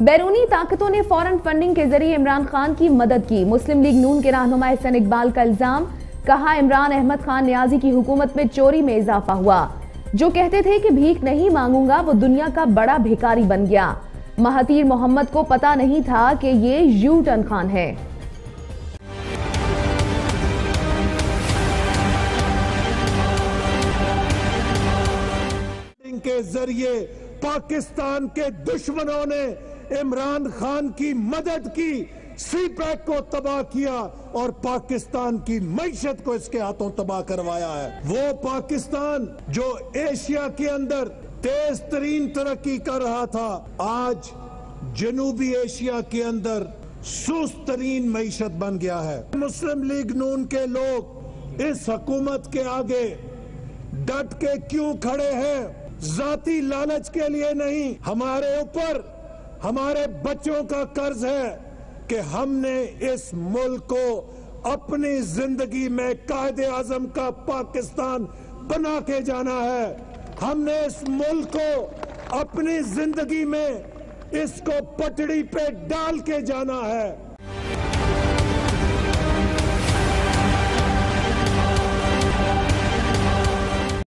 بیرونی طاقتوں نے فورن فنڈنگ کے ذریعے عمران خان کی مدد کی۔ مسلم لیگ نون کے رہنما حسن اقبال کا الزام، کہا عمران احمد خان نیازی کی حکومت میں چوری میں اضافہ ہوا۔ جو کہتے تھے کہ بھیک نہیں مانگوں گا، وہ دنیا کا بڑا بھیکاری بن گیا۔ مہاتیر محمد کو پتا نہیں تھا کہ یہ یو ٹن خان ہے کے ذریعے پاکستان کے دشمنوں نے عمران خان کی مدد کی، سی پیک کو تباہ کیا اور پاکستان کی معیشت کو اس کے ہاتھوں تباہ کروایا ہے۔ وہ پاکستان جو ایشیا کے اندر تیز ترین ترقی کر رہا تھا، آج جنوبی ایشیا کے اندر سست ترین معیشت بن گیا ہے۔ مسلم لیگ نون کے لوگ اس حکومت کے آگے ڈٹ کے کیوں کھڑے ہیں؟ ذاتی لالچ کے لیے نہیں، ہمارے اوپر ہمارے بچوں کا قرض ہے کہ ہم نے اس ملک کو اپنی زندگی میں قائد اعظم کا پاکستان بنا کے جانا ہے۔ ہم نے اس ملک کو اپنی زندگی میں اس کو پٹڑی پہ ڈال کے جانا ہے۔